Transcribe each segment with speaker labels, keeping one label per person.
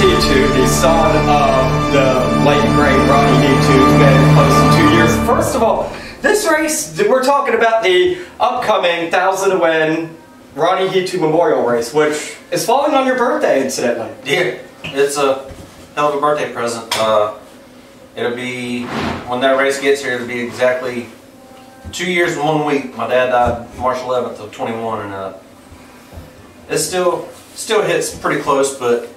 Speaker 1: Hetu, the son of the late great Ronnie Hetu, has been close to two years. First of all, this race, we're talking about the upcoming Thousand to Win Ronnie Hetu Memorial Race, which is falling on your birthday, incidentally.
Speaker 2: Yeah, it's a hell of a birthday present. Uh, it'll be, when that race gets here, it'll be exactly two years and one week. My dad died March 11th of 21, and uh, it still still hits pretty close, but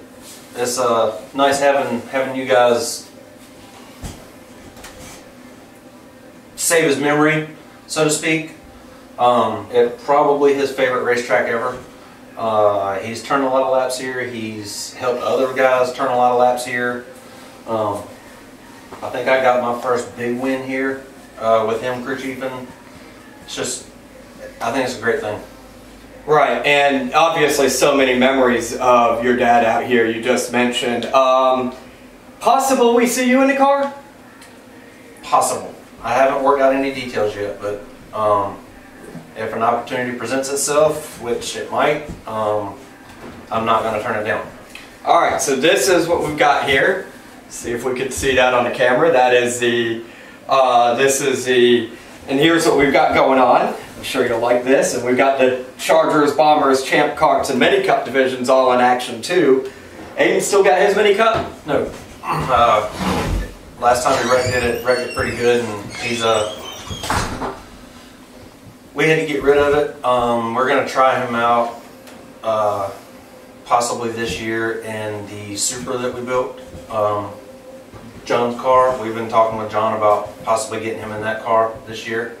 Speaker 2: it's uh, nice having having you guys save his memory, so to speak. Um, it probably his favorite racetrack ever. Uh, he's turned a lot of laps here. He's helped other guys turn a lot of laps here. Um, I think I got my first big win here uh, with him crew chiefing. It's just, I think it's a great thing.
Speaker 1: Right, and obviously so many memories of your dad out here you just mentioned. Um, possible we see you in the car?
Speaker 2: Possible. I haven't worked out any details yet, but um, if an opportunity presents itself, which it might, um, I'm not going to turn it down.
Speaker 1: All right, so this is what we've got here. See if we can see that on the camera. That is the, uh, this is the, and here's what we've got going on. Sure you'll like this. And we've got the Chargers, Bombers, Champ Carts, and Mini Cup divisions all in action too. Aiden still got his Mini Cup?
Speaker 2: No. Uh, last time we wrecked it, it wrecked it pretty good, and he's uh, we had to get rid of it. Um, we're gonna try him out uh, possibly this year in the Super that we built. Um, John's car. We've been talking with John about possibly getting him in that car this year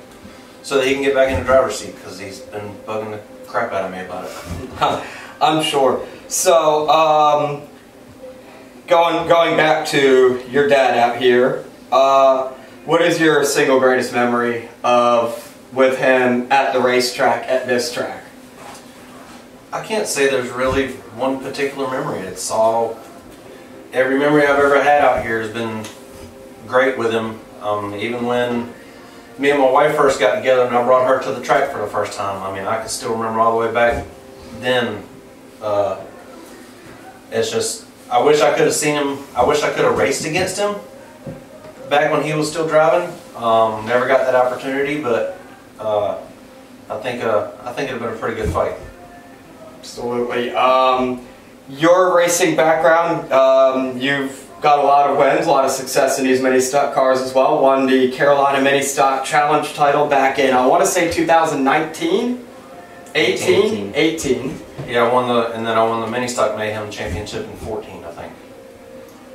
Speaker 2: so that he can get back in the driver's seat because he's been bugging the crap out of me about it.
Speaker 1: I'm sure. So, um, going going back to your dad out here, uh, what is your single greatest memory of with him at the racetrack at this track?
Speaker 2: I can't say there's really one particular memory. It's all every memory I've ever had out here has been great with him. Um, even when me and my wife first got together and I brought her to the track for the first time, I mean, I can still remember all the way back then. Uh, it's just, I wish I could have seen him, I wish I could have raced against him back when he was still driving. Um, never got that opportunity, but uh, I think uh, I think it'd have been a pretty good fight.
Speaker 1: Absolutely. Um, your racing background, um, you've got a lot of wins, a lot of success in these mini stock cars as well. Won the Carolina Mini Stock Challenge title back in, I want to say 2019? 18? 18. 18.
Speaker 2: Yeah, I won the, and then I won the Mini Stock Mayhem Championship in 14, I think.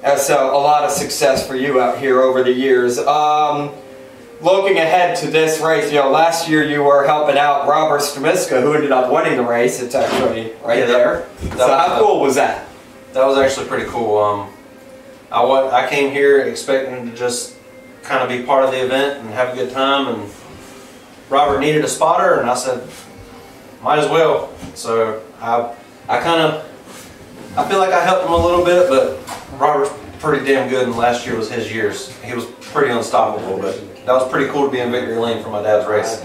Speaker 1: Uh, so a lot of success for you out here over the years. Um, looking ahead to this race, you know, last year you were helping out Robert Stremiska, who ended up winning the race. It's actually right yeah, there. That, so how cool was that?
Speaker 2: That was actually pretty cool. Um, I, I came here expecting to just kind of be part of the event and have a good time, and Robert needed a spotter, and I said, might as well. So I, I kind of, I feel like I helped him a little bit, but Robert's pretty damn good, and last year was his years. He was pretty unstoppable, but that was pretty cool to be in victory lane for my dad's race.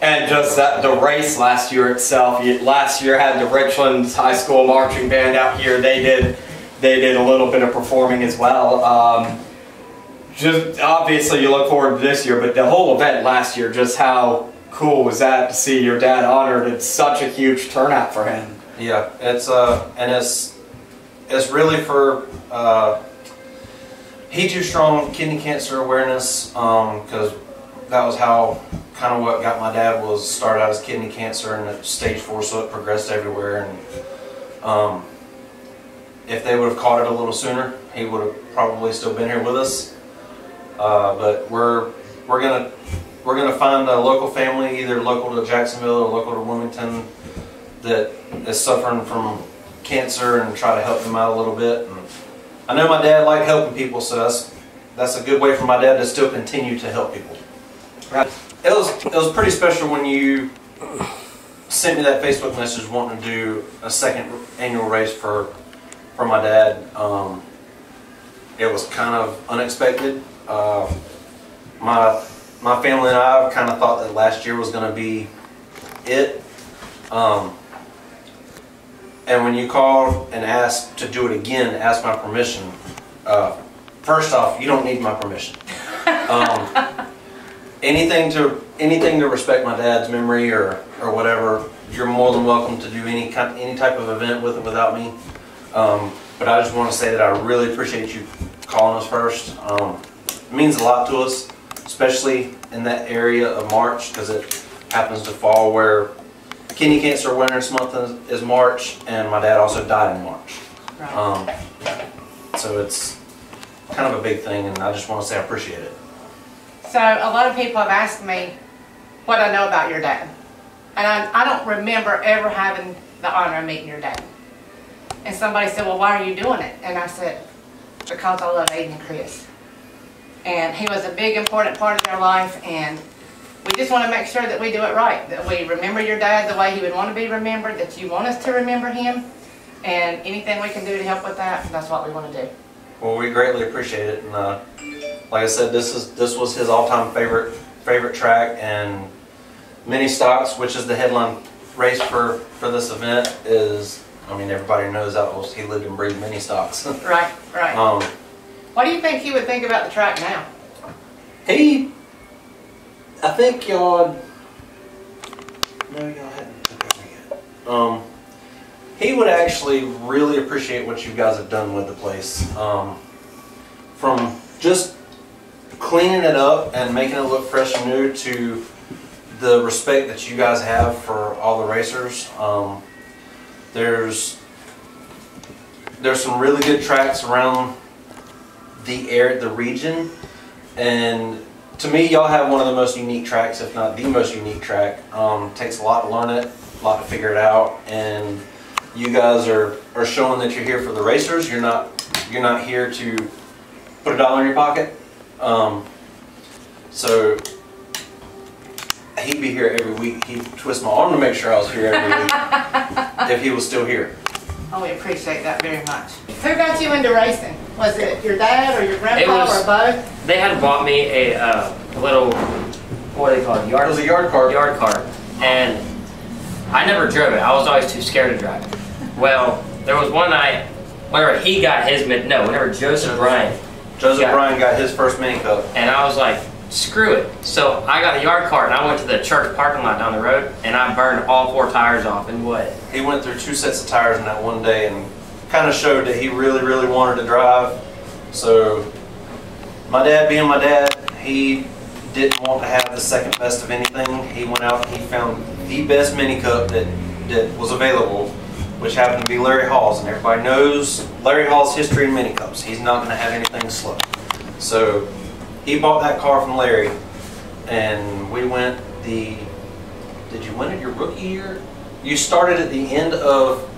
Speaker 1: And just that the race last year itself. Last year had the Richland High School marching band out here. They did they did a little bit of performing as well. Um, just obviously you look forward to this year, but the whole event last year, just how cool was that to see your dad honored? It's such a huge turnout for him.
Speaker 2: Yeah, it's uh, and it's it's really for uh, Hetu Strong Kidney Cancer Awareness because um, that was how kind of what got my dad was started out as kidney cancer and stage four, so it progressed everywhere. And um, if they would have caught it a little sooner, he would have probably still been here with us. Uh, but we're we're gonna we're gonna find a local family, either local to Jacksonville or local to Wilmington, that is suffering from cancer, and try to help them out a little bit. And I know my dad liked helping people, so that's that's a good way for my dad to still continue to help people. It was it was pretty special when you sent me that Facebook message wanting to do a second annual race for for my dad. Um, it was kind of unexpected. Uh, my my family and I kind of thought that last year was going to be it. Um, and when you call and ask to do it again, ask my permission. Uh, first off, you don't need my permission. Um, anything to anything to respect my dad's memory or or whatever, you're more than welcome to do any kind any type of event with it without me. Um, but I just want to say that I really appreciate you calling us first. Um, it means a lot to us, especially in that area of March because it happens to fall where Kidney Cancer Awareness Month is, is March, and my dad also died in March.
Speaker 3: Right.
Speaker 2: Um, so it's kind of a big thing, and I just want to say I appreciate it.
Speaker 3: So a lot of people have asked me what I know about your dad. And I, I don't remember ever having the honor of meeting your dad. And somebody said, well, why are you doing it? And I said, because I love Aiden and Kris. And he was a big, important part of their life, and we just want to make sure that we do it right, that we remember your dad the way he would want to be remembered, that you want us to remember him, and anything we can do to help with that, that's what we want to do.
Speaker 2: Well, we greatly appreciate it, and uh, like I said, this is this was his all-time favorite favorite track, and mini stocks, which is the headline race for for this event, is I mean everybody knows that was he lived and breathed mini stocks.
Speaker 3: Right, right.
Speaker 2: um,
Speaker 3: What do you think he would think about the track now?
Speaker 2: he, I think y'all, no, y'all hadn't took over yet. Um, he would actually really appreciate what you guys have done with the place. Um, from just cleaning it up and making it look fresh and new to the respect that you guys have for all the racers. Um, there's there's some really good tracks around the air, the region, and to me, y'all have one of the most unique tracks, if not the most unique track. Um, takes a lot to learn it, a lot to figure it out, and you guys are, are showing that you're here for the racers. You're not you're not here to put a dollar in your pocket. Um, so he'd be here every week. He'd twist my arm to make sure I was here every week if he was still here.
Speaker 3: Oh, we appreciate that very much. Who got you into racing? Was it your dad or your grandpa
Speaker 4: was-
Speaker 3: or both?
Speaker 4: They had bought me a uh, little, what do they call it,
Speaker 2: It
Speaker 4: yard,
Speaker 2: was a yard cart.
Speaker 4: yard cart, and I never drove it. I was always too scared to drive it. Well, there was one night whenever he got his mid, no, whenever Joseph Bryan,
Speaker 2: Joseph
Speaker 4: Yeah.
Speaker 2: Bryan got his first mini cup.
Speaker 4: and I was like, screw it. So I got a yard cart and I went to the church parking lot down the road, and I burned all four tires off in what?
Speaker 2: He went through two sets of tires in that one day and kind of showed that he really, really wanted to drive. So, my dad, being my dad, he didn't want to have the second best of anything. He went out and he found the best mini cup that, that was available, which happened to be Larry Hall's. And everybody knows Larry Hall's history in mini cups. He's not going to have anything slow. So, he bought that car from Larry, and we went the. Did you win it your rookie year? You started at the end of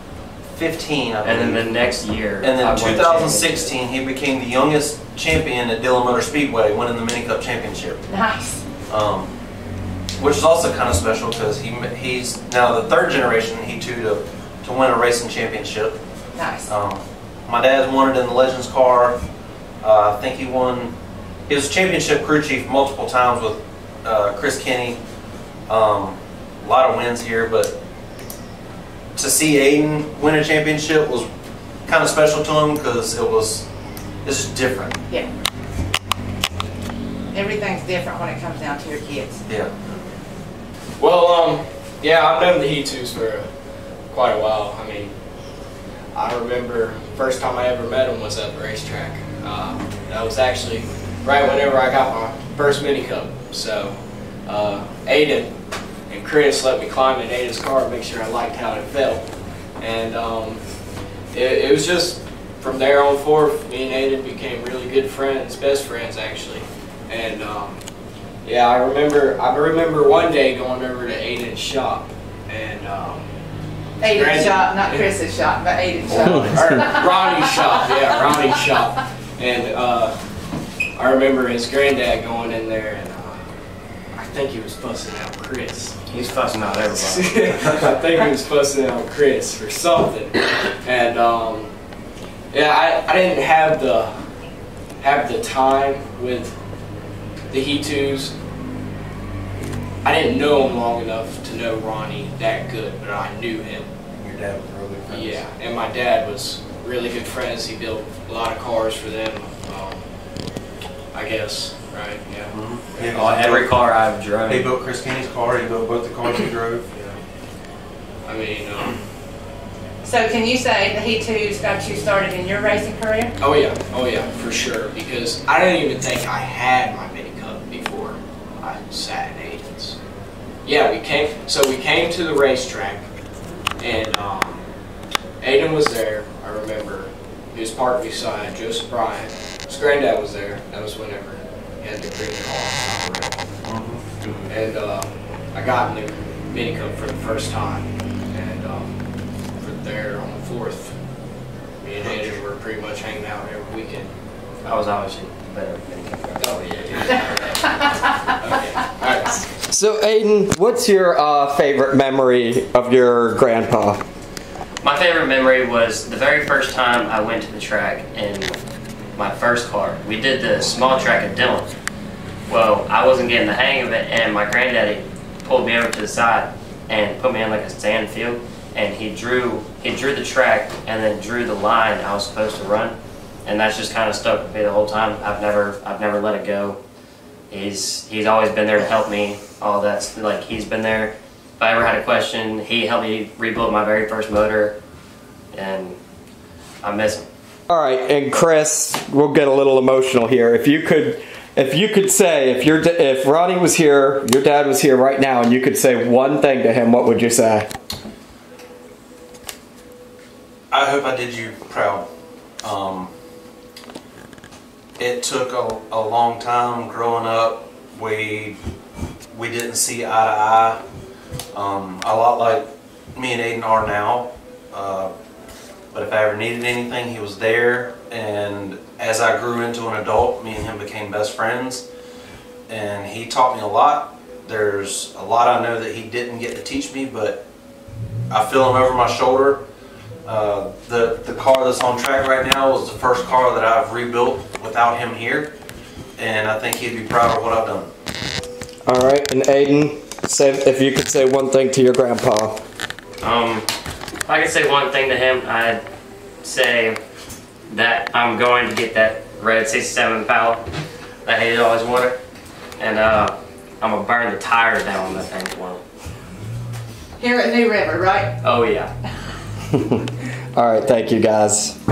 Speaker 2: 15, I believe.
Speaker 4: And then the next year,
Speaker 2: And then
Speaker 4: I won the
Speaker 2: 2016, he became the youngest champion at Dillon Motor Speedway, winning the Mini Cup Championship.
Speaker 3: Nice.
Speaker 2: Um, which is also kind of special because he he's now the third generation Hetu to to win a racing championship.
Speaker 3: Nice.
Speaker 2: Um, my dad's won it in the Legends car. Uh, I think he won. He was championship crew chief multiple times with uh, Chris Kenny. Um, a lot of wins here, but to see Aiden win a championship was kind of special to him because it was it's just different.
Speaker 3: Yeah. Everything's different when it comes down to your kids.
Speaker 2: Yeah.
Speaker 5: Well, um, yeah, I've known the Hetus for quite a while. I mean, I remember first time I ever met him was at the racetrack. Uh, that was actually right whenever I got my first mini cup. So, uh, Aiden and Kris let me climb in Aiden's car make sure I liked how it felt. And um, it, it was just from there on forth, me and Aiden became really good friends, best friends actually. And um, yeah, I remember. I remember one day going over to Aiden's shop, and um,
Speaker 3: Aiden's shop, not Kris's shop, but Aiden's shop.
Speaker 5: Ronnie's shop. Yeah, Ronnie's shop. And uh, I remember his granddad going in there, and uh, I think he was fussing out Kris.
Speaker 4: He's fussing out everybody.
Speaker 5: I think he was fussing out Kris for something, and um, yeah, I, I didn't have the have the time with the Hetus. I didn't know him long enough to know Ronnie that good, but I knew him.
Speaker 2: your dad was real good friends.
Speaker 5: Yeah, and my dad was really good friends. He built a lot of cars for them. I guess, right? Yeah.
Speaker 2: Mm-hmm. Yeah,
Speaker 4: Oh, every car I've driven.
Speaker 2: He built Chris Kenny's car. He built both the cars he drove. Yeah.
Speaker 5: I mean, um,
Speaker 3: So can you say that Hetu's got you started in your racing career?
Speaker 5: oh yeah, oh yeah, for sure. Because I didn't even think I had my mini cup before I sat in Aiden's. Yeah, we came. So we came to the racetrack, and um, Aiden was there. I remember. He was parked beside Joseph Bryant. His granddad was there. That was whenever he had the green car.
Speaker 2: Mm-hmm.
Speaker 5: And uh, I got in the mini cup for the first time. And um, for there on the fourth, me and Aiden were pretty much hanging out every weekend.
Speaker 4: I was obviously better than you.
Speaker 5: Oh yeah, yeah. okay. All right.
Speaker 1: So, Aiden, what's your uh, favorite memory of your grandpa?
Speaker 4: My favorite memory was the very first time I went to the track in my first car. We did the small track at Dillon. Well, I wasn't getting the hang of it, and my granddaddy pulled me over to the side and put me in like a sand field, and he drew he drew the track and then drew the line I was supposed to run, and that's just kind of stuck with me the whole time. I've never I've never let it go. He's he's always been there to help me. All that's like he's been there if I ever had a question, he helped me rebuild my very first motor, and I miss him.
Speaker 1: All right, and Kris, we'll get a little emotional here. If you could, if you could say, if your if Ronnie was here, your dad was here right now, and you could say one thing to him, what would you say?
Speaker 2: I hope I did you proud. Um, it took a, a long time growing up. We we didn't see eye to eye. Um, a lot like me and Aiden are now. Uh, but if I ever needed anything, he was there. And as I grew into an adult, me and him became best friends. And he taught me a lot. There's a lot I know that he didn't get to teach me, but I feel him over my shoulder. Uh, the the car that's on track right now was the first car that I've rebuilt without him here, and I think he'd be proud of what I've done.
Speaker 1: All right, and Aiden, say if you could say one thing to your grandpa.
Speaker 4: Um, if I could say one thing to him, I'd say that I'm going to get that red 67 Impala that he always wanted, and uh, I'm gonna burn the tires down on that thing for him.
Speaker 3: Here at New River, right?
Speaker 4: Oh yeah.
Speaker 1: All right, thank you guys.